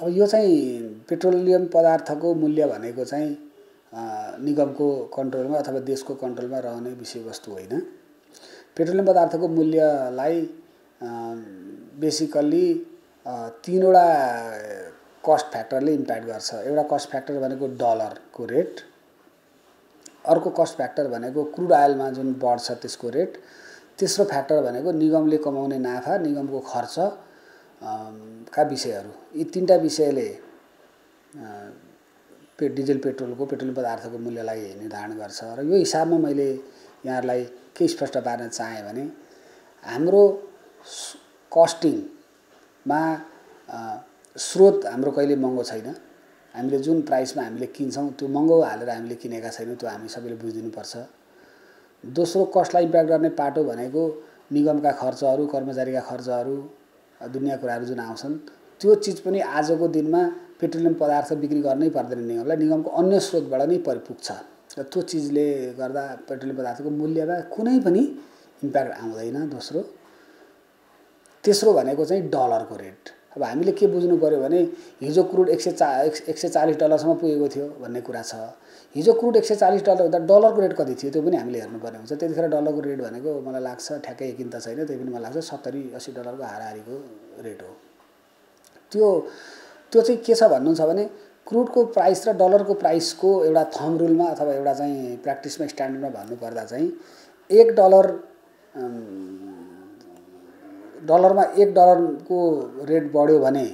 अब यो चाहिँ पेट्रोलियम पदार्थको मूल्य भनेको चाहिँ निगमको कन्ट्रोलमा अथवा देशको कन्ट्रोलमा रहने विषयवस्तु होइन। पेट्रोलियम पदार्थको मूल्यलाई बेसिकल्ली तिनवटा कस्ट फ्याक्टरले इम्प्याक्ट गर्छ। एउटा कस्ट फ्याक्टर भनेको डलरको रेट अर्को कस्ट फ्याक्टर भनेको क्रुड आइलमा जुन बढ्छ त्यसको रेट तेस्रो फ्याक्टर भनेको निगमले कमाउने नाफा निगमको खर्च का विषयहरू? यी तिनवटा विषयले पे डिजेल पेट्रोलको पेट्रोलियम पदार्थको मूल्यलाई निर्धारण गर्छ र यो हिसाबमा मैले यहाँहरूलाई के स्पष्ट पार्न चाहेँ भने हाम्रो कस्टिङमा स्रोत हाम्रो कहिले महँगो छैन। हामीले जुन प्राइसमा हामीले किन्छौँ त्यो महँगो हालेर हामीले किनेका छैनौँ त्यो हामी सबैले बुझिदिनुपर्छ। दोस्रो कस्टलाई इम्प्याक्ट गर्ने पाटो भनेको निगमका खर्चहरू कर्मचारीका खर्चहरू दुनियाँ कुराहरू जुन आउँछन् त्यो चिज पनि आजको दिनमा पेट्रोलियम पदार्थ बिक्री गर्नै पर्दैन निगमलाई। निगमको अन्य स्रोतबाट नै परिपुग्छ। र त्यो चिजले गर्दा पेट्रोलियम पदार्थको मूल्यमा कुनै पनि इम्प्याक्ट आउँदैन दोस्रो। तेस्रो भनेको चाहिँ डलरको रेट। अब हामीले के बुझ्नु पऱ्यो भने हिजो क्रुड एक सय चा एक सय चालिस डलरसम्म पुगेको थियो भन्ने कुरा छ। हिजो क्रुड एक सय चालिस डलर हुँदा डलरको रेट कति थियो त्यो पनि हामीले हेर्नुपर्ने हुन्छ। त्यतिखेर डलरको रेट भनेको मलाई लाग्छ ठ्याक्कै यकिन त छैन त्यही पनि मलाई लाग्छ सत्तरी अस्सी डलरको हाराहारीको रेट हो। त्यो त्यो चाहिँ के छ भन्नुहुन्छ भने क्रुडको प्राइस र डलरको प्राइसको एउटा थम रुलमा अथवा एउटा चाहिँ प्र्याक्टिसमा स्ट्यान्डर्डमा भन्नुपर्दा चाहिँ एक डलर डलरमा एक डलरको रेट बढ्यो भने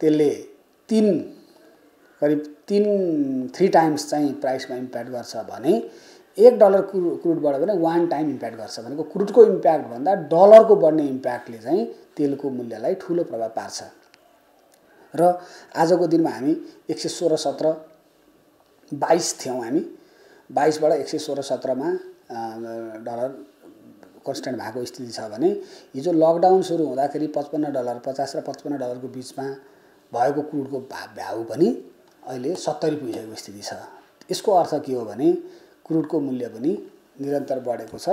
त्यसले तिन करिब तिन थ्री टाइम्स चाहिँ प्राइसमा इम्प्याक्ट गर्छ भने एक डलर क्रुड क्रुड बढ्यो भने वान टाइम इम्प्याक्ट गर्छ भनेको क्रुडको इम्प्याक्टभन्दा डलरको बढ्ने इम्प्याक्टले चाहिँ तेलको मूल्यलाई ठुलो प्रभाव पार्छ। र आजको दिनमा हामी एक सय सोह्र सत्र बाइस थियौँ हामी। बाइसबाट एक सय सोह्र सत्रमा डलर कन्सटेन्ट भएको स्थिति छ भने हिजो लकडाउन सुरु हुँदाखेरि पचपन्न डलर पचास र पचपन्न डलरको बिचमा भएको क्रुडको भा भ्याउ पनि अहिले सत्तरी पुगिसकेको स्थिति छ। यसको अर्थ के हो भने क्रुडको मूल्य पनि निरन्तर बढेको छ।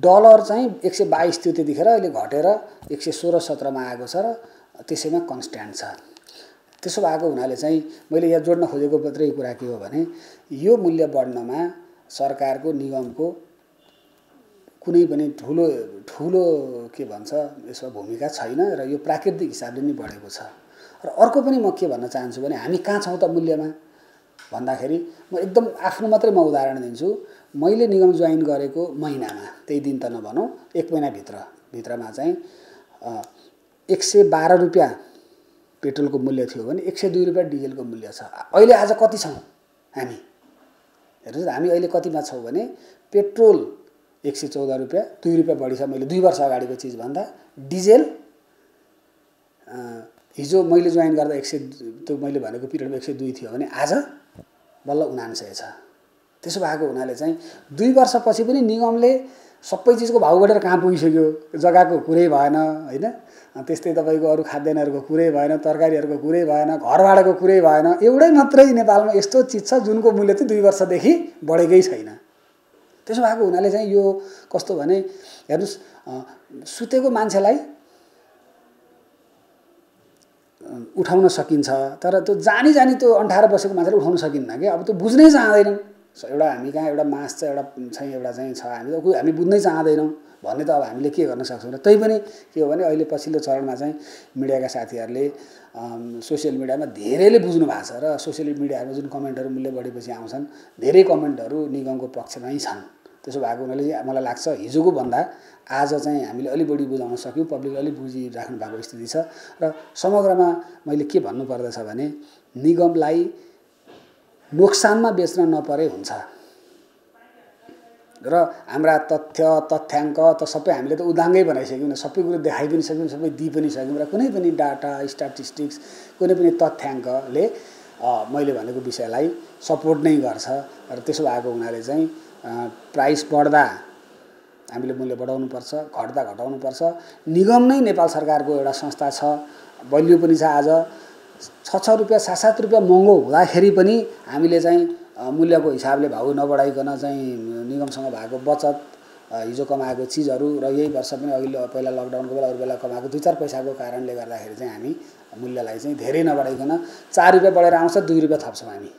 डलर चाहिँ एक सय बाइस थियो त्यतिखेर अहिले घटेर एक सय सोह्र सत्रमा आएको छ र त्यसैमा कन्सट्यान्ट छ। त्यसो भएको हुनाले चाहिँ मैले यहाँ जोड्न खोजेको मात्रै कुरा के हो भने यो मूल्य बढ्नमा सरकारको निगमको कुनै पनि ठुलो ठुलो के भन्छ यसमा भूमिका छैन र यो प्राकृतिक हिसाबले नै बढेको छ। र अर्को पनि म के भन्न चाहन्छु भने हामी कहाँ छौँ त मूल्यमा? भन्दाखेरि म एकदम आफ्नो मात्रै म उदाहरण दिन्छु। मैले निगम जोइन गरेको महिनामा त्यही दिन त नभनौँ एक महिनाभित्र भित्रमा चाहिँ एक सय बाह्र रुपियाँ पेट्रोलको मूल्य थियो भने एक सय दुई रुपियाँ डिजेलको मूल्य छ। अहिले आज कति छौँ हामी? हेर्नुहोस् हामी अहिले कतिमा छौँ भने पेट्रोल एक सय चौध रुपियाँ दुई रुपियाँ बढी छ। मैले दुई वर्ष अगाडिको चिज भन्दा डिजेल हिजो मैले जोइन गर्दा एक सय त्यो मैले भनेको पिरियडमा एक सय दुई थियो भने आज बल्ल उनान्सय छ। त्यसो भएको हुनाले चाहिँ दुई वर्षपछि पनि निगमले सबै चिजको भाउ बढेर कहाँ पुगिसक्यो? जग्गाको कुरै भएन होइन? त्यस्तै तपाईँको अरू खाद्यान्नहरूको कुरै भएन तरकारीहरूको कुरै भएन घर कुरै भएन। एउटै मात्रै नेपालमा यस्तो चिज छ जुनको मूल्य चाहिँ दुई वर्षदेखि बढेकै छैन। त्यसो भएको हुनाले चाहिँ यो कस्तो भने हेर्नुहोस् सुतेको मान्छेलाई उठाउन सकिन्छ तर त्यो जानी जानी त्यो अन्ठाएर बसेको मान्छेले उठाउन सकिन्न कि अब त्यो बुझ्नै चाहँदैनन्। एउटा हामी कहाँ एउटा मास छ एउटा चाहिँ एउटा चाहिँ छ हामी त हामी बुझ्नै चाहँदैनौँ। भन्ने त अब हामीले के गर्न सक्छौँ र त्यही पनि के हो भने अहिले पछिल्लो चरणमा चाहिँ मिडियाका साथीहरूले सोसियल मिडियामा धेरैले बुझ्नु भएको छ र सोसियल मिडियाहरूमा जुन कमेन्टहरू मूल्य बढेपछि आउँछन् धेरै कमेन्टहरू निगमको पक्षमै छन्। त्यसो भएको हुनाले मलाई लाग्छ हिजोको भन्दा आज चाहिँ हामीले अलिक बढी बुझाउन सक्यौँ पब्लिकले अलिक बुझिराख्नु भएको स्थिति छ। र समग्रमा मैले के भन्नु पर्दछ भने निगमलाई नोक्सानमा बेच्न नपरे हुन्छ। र हाम्रा तथ्य तथ्याङ्क त सबै हामीले त उदाङ्गै बनाइसक्यौँ सबै कुरो देखाइ पनि सक्यौँ सबै दिइ पनि सक्यौँ र कुनै पनि डाटा स्ट्याटिस्टिक्स कुनै पनि तथ्याङ्कले मैले भनेको विषयलाई सपोर्ट नै गर्छ। र त्यसो भएको हुनाले चाहिँ प्राइस बढ्दा हामीले मूल्य बढाउनुपर्छ घट्दा घटाउनुपर्छ निगम नै नेपाल सरकारको एउटा संस्था छ। बलियो पनि छ आज। छ छ रुपियाँ सात सात रुपियाँ महँगो हुँदाखेरि पनि हामीले चाहिँ मूल्यको हिसाबले भाउ नबढाइकन चाहिँ निगमसँग भएको बचत हिजो कमाएको चिजहरू र यही वर्ष पनि अघिल्लो पहिला लकडाउनको बेला अरू बेला कमाएको दुई चार पैसाको कारणले गर्दाखेरि चाहिँ हामी मूल्यलाई चाहिँ धेरै नबढाइकन चार रुपियाँ बढेर आउँछ दुई रुपियाँ थप्छौँ हामी।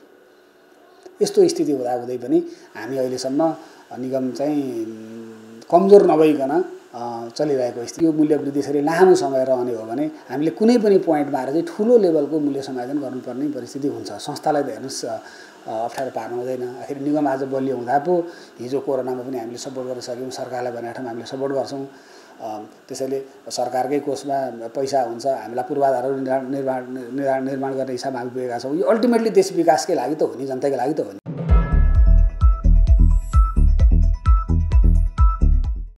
यस्तो स्थिति हुँदाहुँदै पनि हामी अहिलेसम्म निगम चाहिँ कमजोर नभइकन चलिरहेको स्थिति यो मूल्य वृद्धि यसरी लामो समय रहने हो भने हामीले कुनै पनि पोइन्टमा आएर चाहिँ ठुलो लेभलको मूल्य समायोजन गर्नुपर्ने परिस्थिति हुन्छ। संस्थालाई त हेर्नुहोस् अप्ठ्यारो पार्नु हुँदैन। आखिर निगम आज बलियो हुँदा पो हिजो कोरोनामा पनि हामीले सपोर्ट गरिसक्यौँ सरकारलाई भनेको ठाउँमा हामीले सपोर्ट गर्छौँ। त्यसैले सरकारकै कोषमा पैसा हुन्छ हामीलाई पूर्वाधारहरू निर्माण निर्माण गर्ने हिसाबमा हामी पुगेका छौँ। यो अल्टिमेटली देश विकासकै लागि त हो नि जनताकै लागि त हो नि।